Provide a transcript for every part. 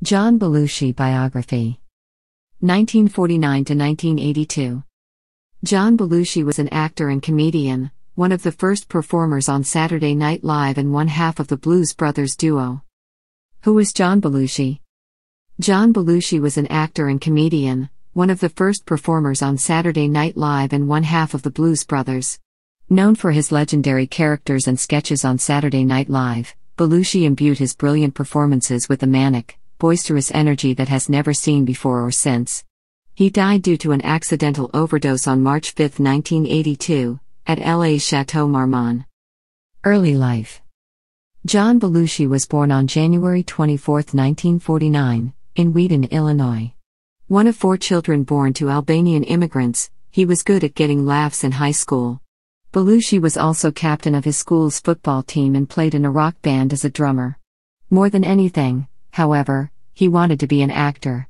John Belushi Biography 1949 to 1982. John Belushi was an actor and comedian, one of the first performers on Saturday Night Live and one half of the Blues Brothers duo. Who was John Belushi? John Belushi was an actor and comedian, one of the first performers on Saturday Night Live and one half of the Blues Brothers. Known for his legendary characters and sketches on Saturday Night Live, Belushi imbued his brilliant performances with a manic, boisterous energy that has never seen before or since. He died due to an accidental overdose on March 5, 1982, at LA's Chateau Marmont. Early life John Belushi was born on January 24, 1949, in Wheaton, Illinois. One of four children born to Albanian immigrants, he was good at getting laughs in high school. Belushi was also captain of his school's football team and played in a rock band as a drummer. More than anything, However, he wanted to be an actor.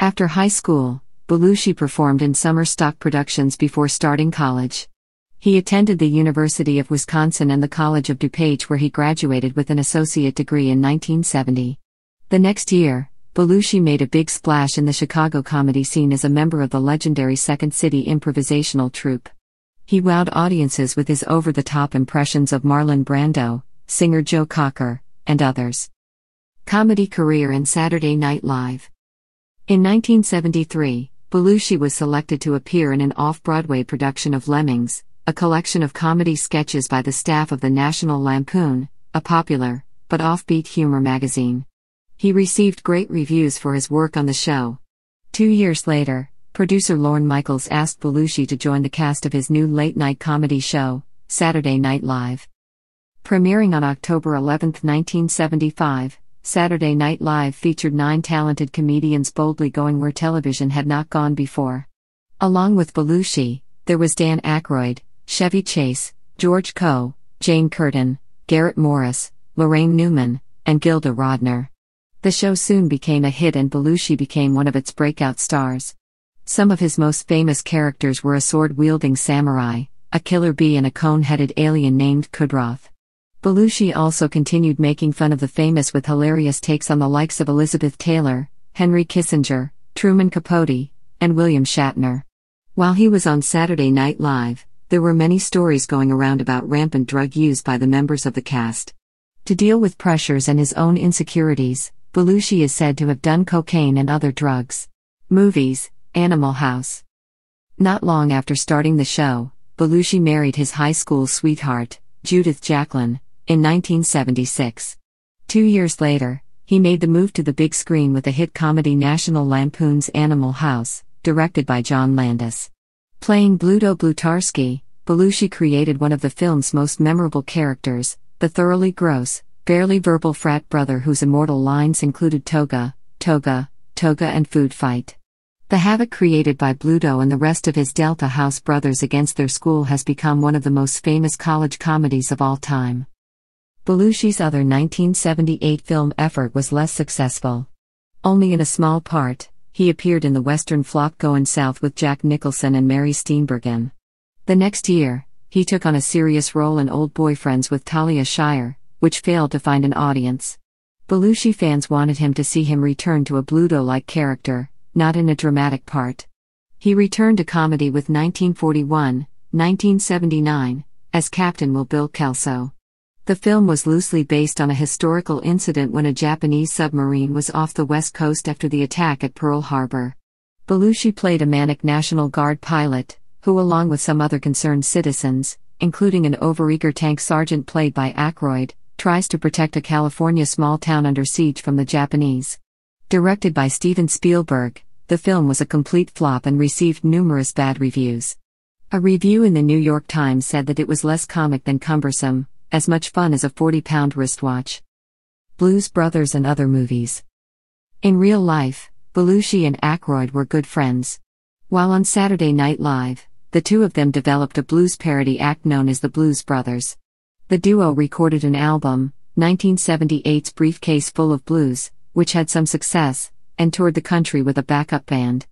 After high school, Belushi performed in summer stock productions before starting college. He attended the University of Wisconsin and the College of DuPage where he graduated with an associate degree in 1970. The next year, Belushi made a big splash in the Chicago comedy scene as a member of the legendary Second City improvisational troupe. He wowed audiences with his over the top impressions of Marlon Brando, singer Joe Cocker, and others. Comedy career in Saturday Night Live. In 1973, Belushi was selected to appear in an off Broadway production of Lemmings, a collection of comedy sketches by the staff of the National Lampoon, a popular, but offbeat humor magazine. He received great reviews for his work on the show. Two years later, producer Lorne Michaels asked Belushi to join the cast of his new late night comedy show, Saturday Night Live. Premiering on October 11, 1975, Saturday Night Live featured nine talented comedians boldly going where television had not gone before. Along with Belushi, there was Dan Aykroyd, Chevy Chase, George Coe, Jane Curtin, Garrett Morris, Laraine Newman, and Gilda Radner. The show soon became a hit and Belushi became one of its breakout stars. Some of his most famous characters were a sword wielding samurai, a killer bee, and a cone headed alien named Kudroth. Belushi also continued making fun of the famous with hilarious takes on the likes of Elizabeth Taylor, Henry Kissinger, Truman Capote, and William Shatner. While he was on Saturday Night Live, there were many stories going around about rampant drug use by the members of the cast. To deal with pressures and his own insecurities, Belushi is said to have done cocaine and other drugs. Movies Animal House. Not long after starting the show, Belushi married his high school sweetheart, Judith Jacklin, in 1976. Two years later, he made the move to the big screen with the hit comedy National Lampoon's Animal House, directed by John Landis. Playing Bluto Blutarsky, Belushi created one of the film's most memorable characters, the thoroughly gross, barely verbal frat brother whose immortal lines included toga, toga, toga, and food fight. The havoc created by Bluto and the rest of his Delta House brothers against their school has become one of the most famous college comedies of all time. Belushi's other 1978 film effort was less successful. Only in a small part, he appeared in the western flop Goin' South with Jack Nicholson and Mary Steenburgen. The next year, he took on a serious role in Old Boyfriends with Talia Shire, which failed to find an audience. Belushi fans wanted him to see him return to a Bluto like character, not in a dramatic part. He returned to comedy with 1941, 1979, as Captain Wild Bill Kelso. The film was loosely based on a historical incident when a Japanese submarine was off the west coast after the attack at Pearl Harbor. Belushi played a manic National Guard pilot, who, along with some other concerned citizens, including an overeager tank sergeant played by Aykroyd, tries to protect a California small town under siege from the Japanese. Directed by Steven Spielberg, the film was a complete flop and received numerous bad reviews. A review in the New York Times said that it was less comic than cumbersome, as much fun as a 40 pound wristwatch. Blues Brothers and other movies. In real life, Belushi and Aykroyd were good friends. While on Saturday Night Live, the two of them developed a blues parody act known as the Blues Brothers. The duo recorded an album, 1978's Briefcase Full of Blues, which had some success, and toured the country with a backup band.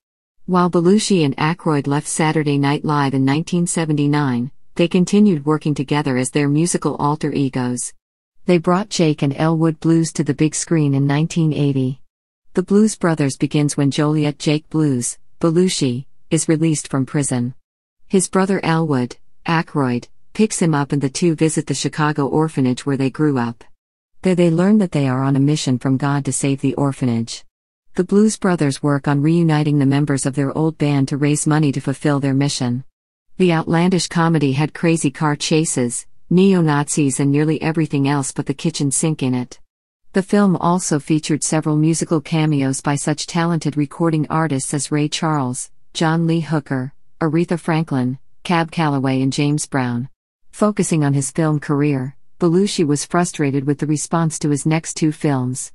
While Belushi and Aykroyd left Saturday Night Live in 1979, they continued working together as their musical alter egos. They brought Jake and Elwood Blues to the big screen in 1980. The Blues Brothers begins when Joliet Jake Blues, Belushi, is released from prison. His brother Elwood, Aykroyd, picks him up and the two visit the Chicago orphanage where they grew up. There they learn that they are on a mission from God to save the orphanage. The Blues Brothers work on reuniting the members of their old band to raise money to fulfill their mission. The outlandish comedy had crazy car chases, neo Nazis, and nearly everything else but the kitchen sink in it. The film also featured several musical cameos by such talented recording artists as Ray Charles, John Lee Hooker, Aretha Franklin, Cab Calloway, and James Brown. Focusing on his film career, Belushi was frustrated with the response to his next two films.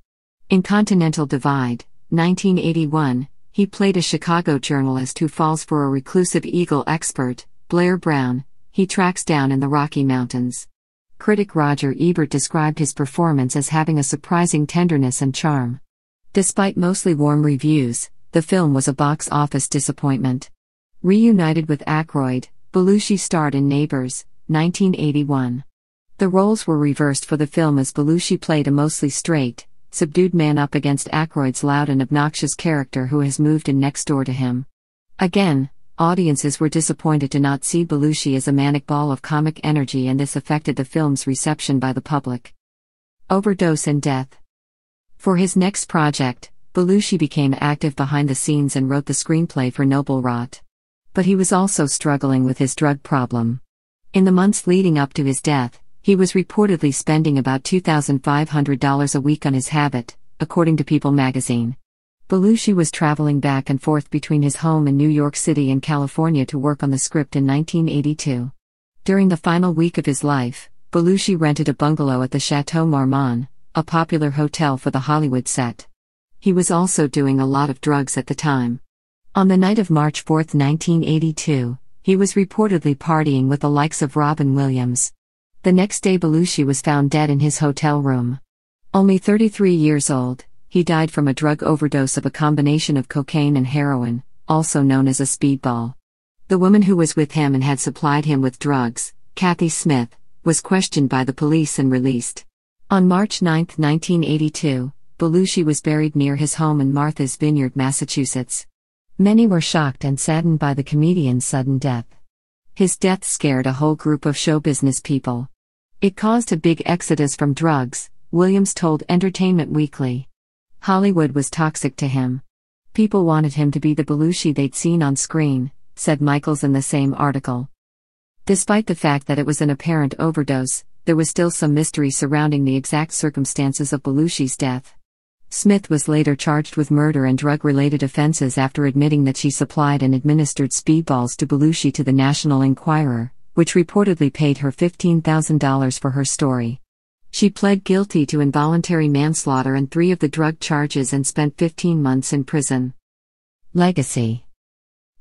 In Continental Divide, 1981, he played a Chicago journalist who falls for a reclusive eagle expert, Blair Brown, he tracks down in the Rocky Mountains. Critic Roger Ebert described his performance as having a surprising tenderness and charm. Despite mostly warm reviews, the film was a box office disappointment. Reunited with Aykroyd, Belushi starred in Neighbors, 1981. The roles were reversed for the film as Belushi played a mostly straight, subdued man up against Aykroyd's loud and obnoxious character who has moved in next door to him. Again, audiences were disappointed to not see Belushi as a manic ball of comic energy, and this affected the film's reception by the public. Overdose and death. For his next project, Belushi became active behind the scenes and wrote the screenplay for Noble Rot. But he was also struggling with his drug problem. In the months leading up to his death, he was reportedly spending about $2,500 a week on his habit, according to People magazine. Belushi was traveling back and forth between his home in New York City and California to work on the script in 1982. During the final week of his life, Belushi rented a bungalow at the Chateau Marmont, a popular hotel for the Hollywood set. He was also doing a lot of drugs at the time. On the night of March 4, 1982, he was reportedly partying with the likes of Robin Williams. The next day, Belushi was found dead in his hotel room. Only 33 years old, he died from a drug overdose of a combination of cocaine and heroin, also known as a speedball. The woman who was with him and had supplied him with drugs, Cathy Smith, was questioned by the police and released. On March 9, 1982, Belushi was buried near his home in Martha's Vineyard, Massachusetts. Many were shocked and saddened by the comedian's sudden death. His death scared a whole group of show business people. It caused a big exodus from drugs, Williams told Entertainment Weekly. Hollywood was toxic to him. People wanted him to be the Belushi they'd seen on screen, said Michaels in the same article. Despite the fact that it was an apparent overdose, there was still some mystery surrounding the exact circumstances of Belushi's death. Smith was later charged with murder and drug related offenses after admitting that she supplied and administered speedballs to Belushi to the National Enquirer which reportedly paid her $15,000 for her story. She pled guilty to involuntary manslaughter and three of the drug charges and spent 15 months in prison. Legacy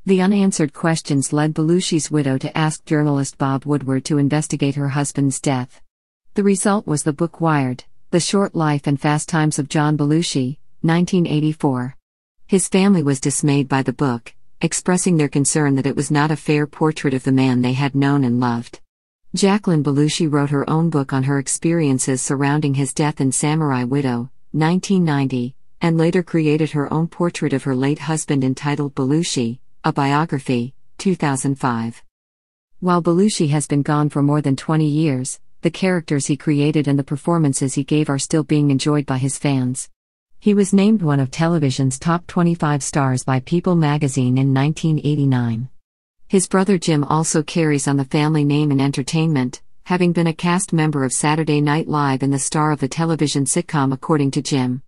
The unanswered questions led Belushi's widow to ask journalist Bob Woodward to investigate her husband's death. The result was the book Wired The Short Life and Fast Times of John Belushi, 1984. His family was dismayed by the book, expressing their concern that it was not a fair portrait of the man they had known and loved. Jacklin Belushi wrote her own book on her experiences surrounding his death in Samurai Widow, 1990, and later created her own portrait of her late husband entitled Belushi, a biography, 2005. While Belushi has been gone for more than 20 years, the characters he created and the performances he gave are still being enjoyed by his fans. He was named one of television's top 25 stars by People magazine in 1989. His brother Jim also carries on the family name in entertainment, having been a cast member of Saturday Night Live and the star of the television sitcom according to Jim.